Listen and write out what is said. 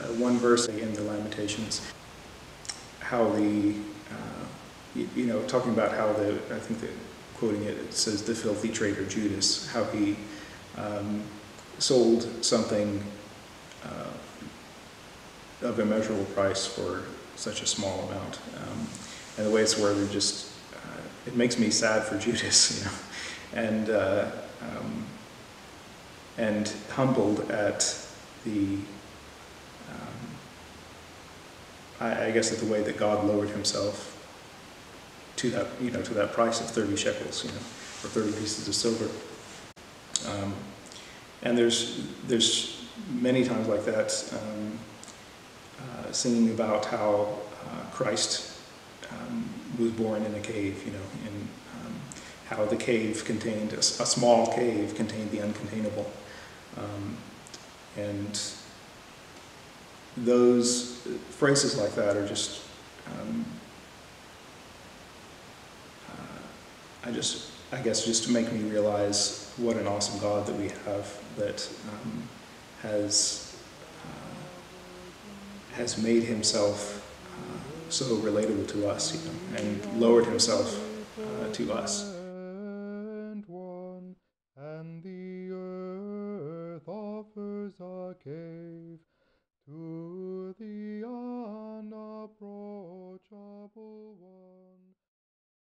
uh, one verse in the Lamentations, how the, uh, you, you know, talking about how the, I think that quoting it, it says the filthy traitor Judas, how he um, sold something uh, of immeasurable price for such a small amount. Um, and the way it's worded just, uh, it makes me sad for Judas, you know, and, uh, um, and humbled at the, I, I guess at the way that God lowered himself to that, you know, to that price of 30 shekels, you know, or 30 pieces of silver. Um, and there's, there's many times like that, um, uh, singing about how uh, Christ um, was born in a cave, you know, and um, how the cave contained, a small cave contained the uncontainable. Um, and those phrases like that are just, um, uh, I just, I guess, just to make me realize what an awesome God that we have that um, has uh, has made Himself uh, so relatable to us, you know, and lowered Himself uh, to us.